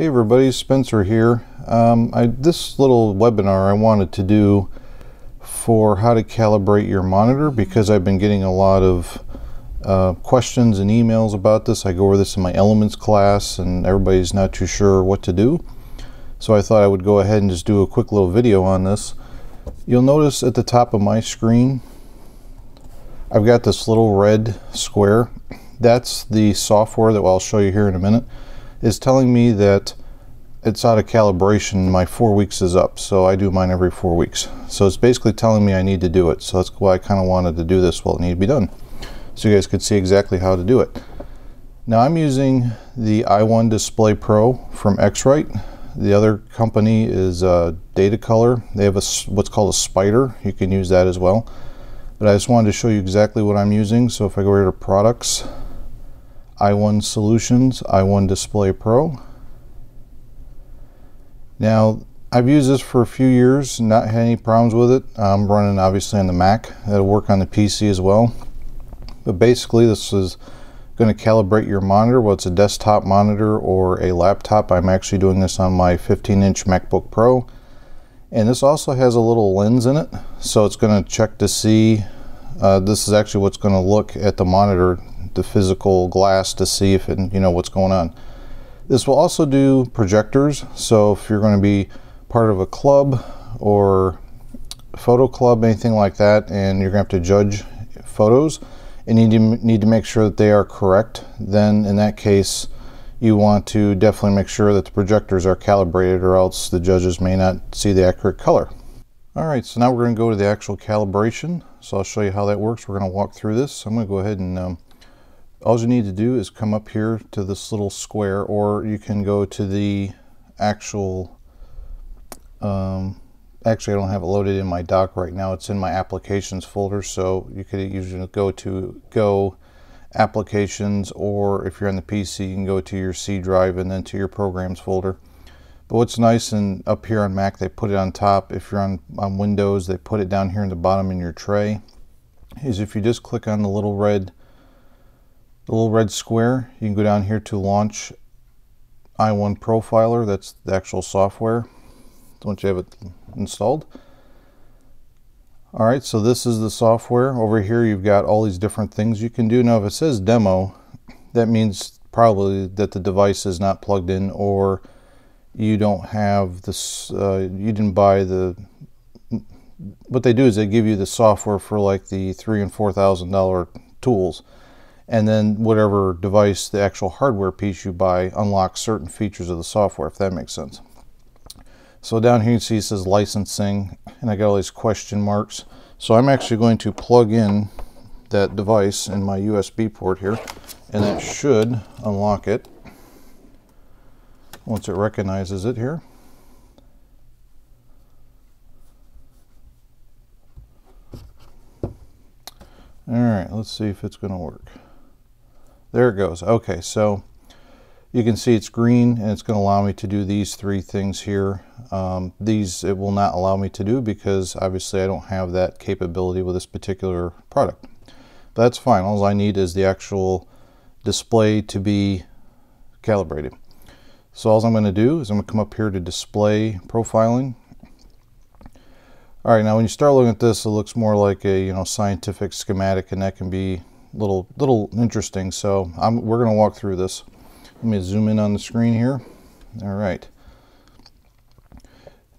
Hey everybody, Spencer here. Um, I, this little webinar I wanted to do for how to calibrate your monitor because I've been getting a lot of uh, questions and emails about this. I go over this in my elements class and everybody's not too sure what to do. So I thought I would go ahead and just do a quick little video on this. You'll notice at the top of my screen I've got this little red square. That's the software that I'll show you here in a minute is telling me that it's out of calibration. My four weeks is up, so I do mine every four weeks. So it's basically telling me I need to do it. So that's why I kind of wanted to do this while it needed to be done. So you guys could see exactly how to do it. Now I'm using the i1 Display Pro from X-Rite. The other company is uh, Datacolor. They have a, what's called a Spyder. You can use that as well. But I just wanted to show you exactly what I'm using. So if I go here to Products, i1 Solutions, i1 Display Pro. Now, I've used this for a few years, not had any problems with it. I'm running obviously on the Mac. It'll work on the PC as well. But basically, this is going to calibrate your monitor, whether it's a desktop monitor or a laptop. I'm actually doing this on my 15-inch MacBook Pro. And this also has a little lens in it, so it's going to check to see. Uh, this is actually what's going to look at the monitor the physical glass to see if it, you know what's going on. This will also do projectors, so if you're going to be part of a club or photo club, anything like that, and you're going to have to judge photos, and you need to make sure that they are correct, then in that case, you want to definitely make sure that the projectors are calibrated or else the judges may not see the accurate color. All right, so now we're going to go to the actual calibration. So I'll show you how that works. We're going to walk through this. I'm going to go ahead and um, all you need to do is come up here to this little square or you can go to the actual um, actually I don't have it loaded in my dock right now. It's in my applications folder so you could usually go to go applications or if you're on the PC you can go to your C drive and then to your programs folder. But what's nice and up here on Mac they put it on top. If you're on, on Windows they put it down here in the bottom in your tray is if you just click on the little red the little red square, you can go down here to launch i1 Profiler. That's the actual software once you have it installed. All right, so this is the software. Over here, you've got all these different things you can do. Now, if it says demo, that means probably that the device is not plugged in or you don't have this, uh, you didn't buy the, what they do is they give you the software for like the three and four thousand dollar tools and then whatever device, the actual hardware piece you buy, unlocks certain features of the software, if that makes sense. So down here you see it says licensing, and I got all these question marks. So I'm actually going to plug in that device in my USB port here, and that should unlock it once it recognizes it here. All right, let's see if it's going to work. There it goes. Okay, so you can see it's green and it's going to allow me to do these three things here. Um, these it will not allow me to do because obviously I don't have that capability with this particular product. But that's fine. All I need is the actual display to be calibrated. So all I'm going to do is I'm going to come up here to display profiling. All right, now when you start looking at this, it looks more like a you know scientific schematic, and that can be little little interesting. So I'm, we're going to walk through this. Let me zoom in on the screen here. All right.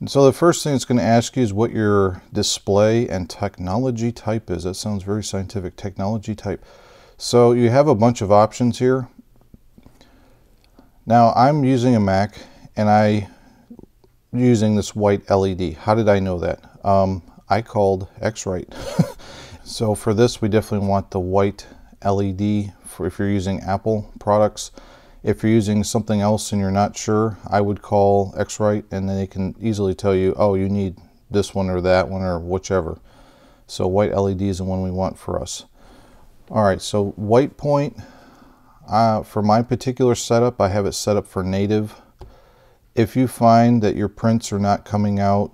And so the first thing it's going to ask you is what your display and technology type is. That sounds very scientific, technology type. So you have a bunch of options here. Now I'm using a Mac and I using this white LED. How did I know that? Um, I called X-Rite So for this, we definitely want the white LED for if you're using Apple products. If you're using something else and you're not sure, I would call X-Rite and they can easily tell you, oh, you need this one or that one or whichever. So white LED is the one we want for us. All right, so white point, uh, for my particular setup, I have it set up for native. If you find that your prints are not coming out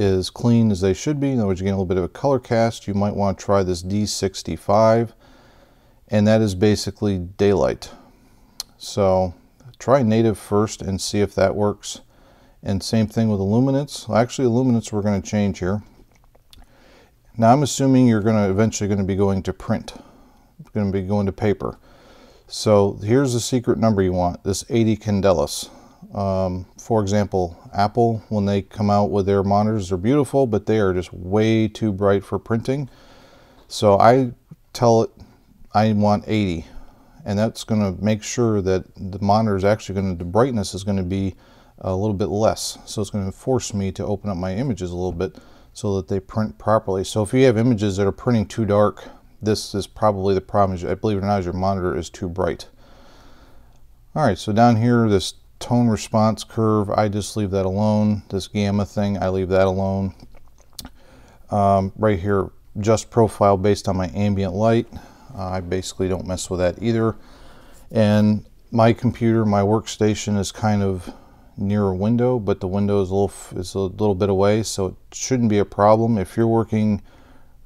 as clean as they should be. In other words, you're getting a little bit of a color cast. You might want to try this D65, and that is basically daylight. So try native first and see if that works. And same thing with illuminance. Actually, illuminance we're going to change here. Now I'm assuming you're going to eventually going to be going to print. going to be going to paper. So here's the secret number you want, this 80 candelas. Um, for example, Apple, when they come out with their monitors, they're beautiful, but they are just way too bright for printing. So I tell it I want 80 and that's going to make sure that the monitor is actually going to, the brightness is going to be a little bit less. So it's going to force me to open up my images a little bit so that they print properly. So if you have images that are printing too dark, this is probably the problem. I believe it or not, your monitor is too bright. All right, so down here, this tone response curve, I just leave that alone. This gamma thing, I leave that alone. Um, right here, just profile based on my ambient light. Uh, I basically don't mess with that either. And my computer, my workstation is kind of near a window, but the window is a little, is a little bit away, so it shouldn't be a problem. If you're working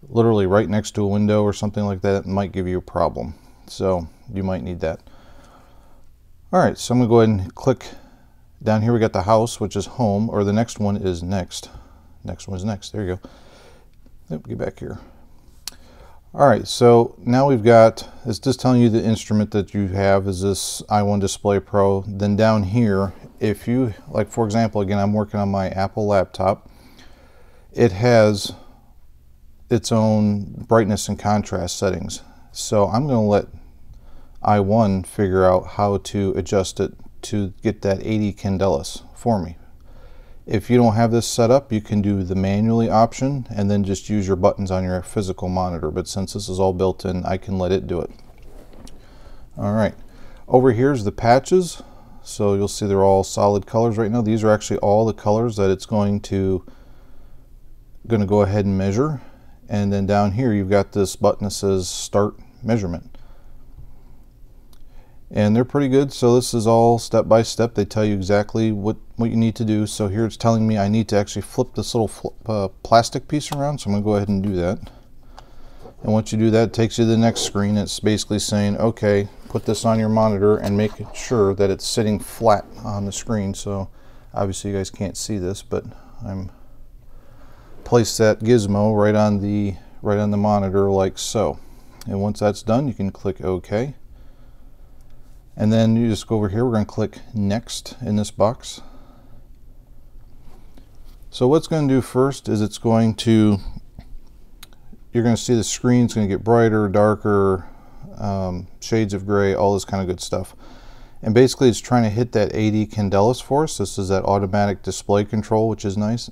literally right next to a window or something like that, it might give you a problem. So you might need that. All right, so I'm gonna go ahead and click down here. We got the house, which is home, or the next one is next. Next one is next. There you go. Yep, get back here. All right, so now we've got, it's just telling you the instrument that you have is this i1 Display Pro. Then down here, if you, like for example, again, I'm working on my Apple laptop. It has its own brightness and contrast settings. So I'm to let i1 figure out how to adjust it to get that 80 candelas for me. If you don't have this set up, you can do the manually option and then just use your buttons on your physical monitor. But since this is all built in, I can let it do it. All right, over here's the patches. So you'll see they're all solid colors right now. These are actually all the colors that it's going to going to go ahead and measure. And then down here, you've got this button that says start measurement and they're pretty good. So this is all step by step. They tell you exactly what what you need to do. So here it's telling me I need to actually flip this little flip, uh, plastic piece around. So I'm gonna go ahead and do that. And once you do that it takes you to the next screen. It's basically saying okay put this on your monitor and make sure that it's sitting flat on the screen. So obviously you guys can't see this but I'm place that gizmo right on the right on the monitor like so. And once that's done you can click OK and then you just go over here, we're going to click Next in this box. So what's going to do first is it's going to, you're going to see the screen's going to get brighter, darker, um, shades of gray, all this kind of good stuff. And basically it's trying to hit that 80 candelas for us. This is that automatic display control, which is nice.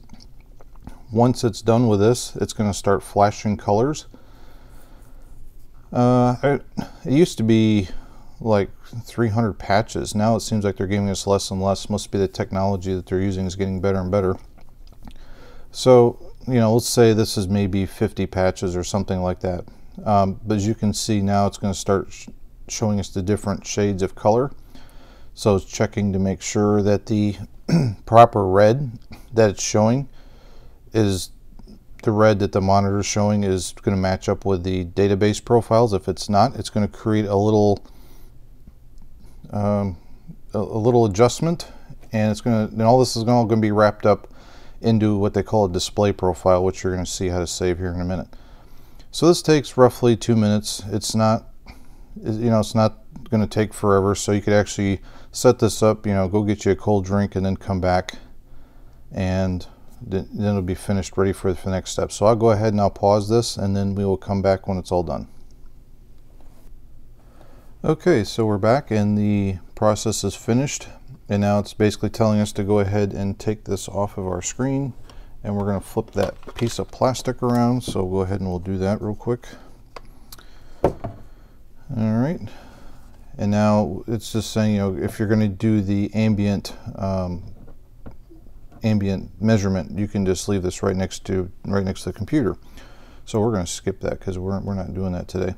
Once it's done with this, it's going to start flashing colors. Uh, it, it used to be like 300 patches. Now it seems like they're giving us less and less. Must be the technology that they're using is getting better and better. So, you know, let's say this is maybe 50 patches or something like that. Um, but as you can see now, it's going to start sh showing us the different shades of color. So it's checking to make sure that the proper red that it's showing is the red that the monitor is showing is going to match up with the database profiles. If it's not, it's going to create a little um, a, a, little adjustment and it's going to, and all this is all going to be wrapped up into what they call a display profile, which you're going to see how to save here in a minute. So this takes roughly two minutes. It's not, you know, it's not going to take forever. So you could actually set this up, you know, go get you a cold drink and then come back and then it'll be finished ready for the next step. So I'll go ahead and I'll pause this and then we will come back when it's all done. Okay, so we're back and the process is finished. And now it's basically telling us to go ahead and take this off of our screen. And we're going to flip that piece of plastic around. So we'll go ahead and we'll do that real quick. All right. And now it's just saying, you know, if you're going to do the ambient um, ambient measurement, you can just leave this right next to right next to the computer. So we're going to skip that because we're, we're not doing that today.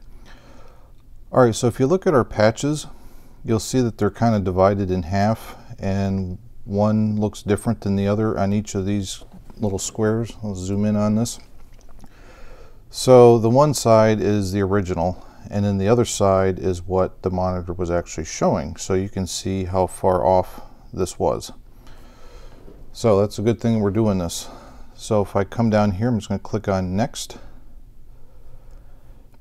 All right, so if you look at our patches, you'll see that they're kind of divided in half and one looks different than the other on each of these little squares. I'll zoom in on this. So the one side is the original and then the other side is what the monitor was actually showing. So you can see how far off this was. So that's a good thing we're doing this. So if I come down here, I'm just going to click on next.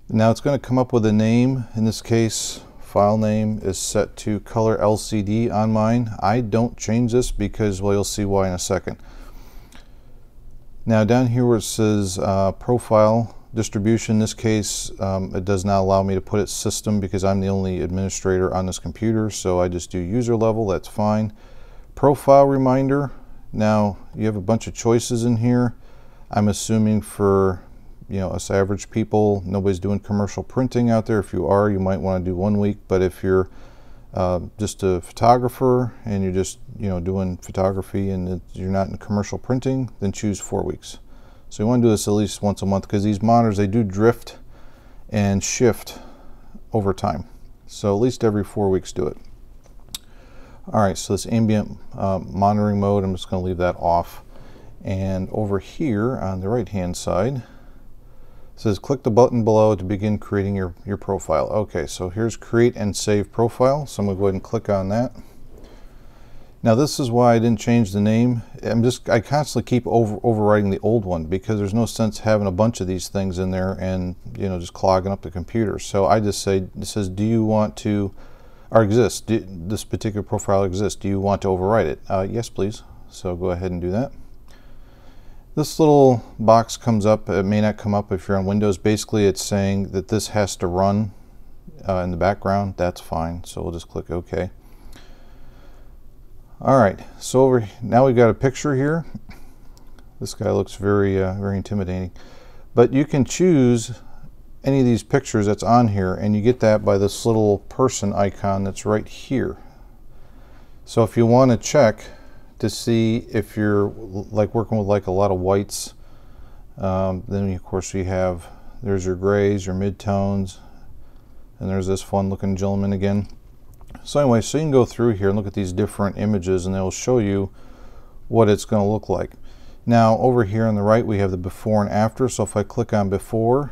Now it's going to come up with a name. In this case, file name is set to color LCD on mine. I don't change this because, well, you'll see why in a second. Now down here where it says uh, profile distribution, in this case, um, it does not allow me to put it system because I'm the only administrator on this computer. So I just do user level, that's fine. Profile reminder, now you have a bunch of choices in here. I'm assuming for you know us average people nobody's doing commercial printing out there. If you are you might want to do one week but if you're uh, just a photographer and you're just you know doing photography and you're not in commercial printing then choose four weeks. So you want to do this at least once a month because these monitors they do drift and shift over time. So at least every four weeks do it. All right so this ambient uh, monitoring mode I'm just going to leave that off. And over here on the right hand side says click the button below to begin creating your, your profile. Okay, so here's create and save profile. So I'm to go ahead and click on that. Now this is why I didn't change the name. I'm just I constantly keep over overwriting the old one because there's no sense having a bunch of these things in there and you know just clogging up the computer. So I just say it says do you want to or exist do, this particular profile exists? Do you want to overwrite it? Uh, yes, please. So go ahead and do that. This little box comes up. It may not come up if you're on Windows. Basically, it's saying that this has to run uh, in the background. That's fine. So we'll just click OK. All right. So over now we've got a picture here. This guy looks very uh, very intimidating. But you can choose any of these pictures that's on here, and you get that by this little person icon that's right here. So if you want to check to see if you're like working with like a lot of whites. Um, then of course you have, there's your grays, your midtones, and there's this fun looking gentleman again. So anyway, so you can go through here and look at these different images and they'll show you what it's going to look like. Now over here on the right we have the before and after. So if I click on before,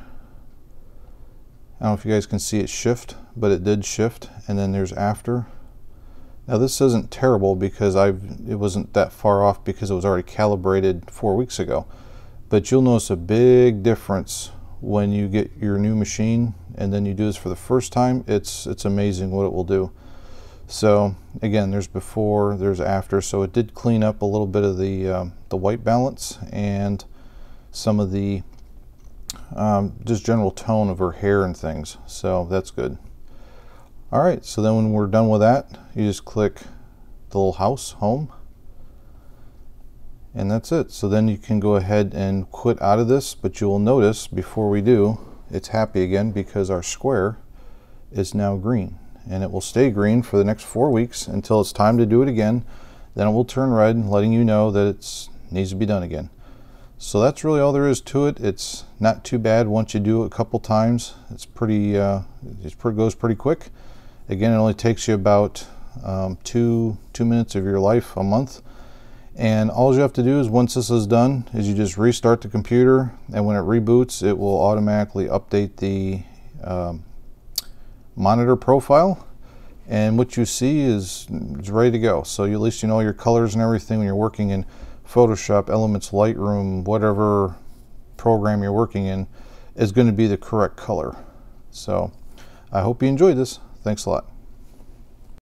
I don't know if you guys can see it shift, but it did shift. And then there's after. Now this isn't terrible because I've it wasn't that far off because it was already calibrated four weeks ago. But you'll notice a big difference when you get your new machine and then you do this for the first time. It's it's amazing what it will do. So again, there's before, there's after. So it did clean up a little bit of the um, the white balance and some of the um, just general tone of her hair and things. So that's good. All right, so then when we're done with that, you just click the little house, home, and that's it. So then you can go ahead and quit out of this, but you will notice before we do, it's happy again because our square is now green. And it will stay green for the next four weeks until it's time to do it again. Then it will turn red, letting you know that it needs to be done again. So that's really all there is to it. It's not too bad once you do it a couple times. It's pretty, uh, it goes pretty quick. Again, it only takes you about um, two, two minutes of your life a month. And all you have to do is once this is done is you just restart the computer and when it reboots it will automatically update the um, monitor profile and what you see is, is ready to go. So you, at least you know your colors and everything when you're working in Photoshop, Elements, Lightroom, whatever program you're working in is going to be the correct color. So I hope you enjoyed this. Thanks a lot.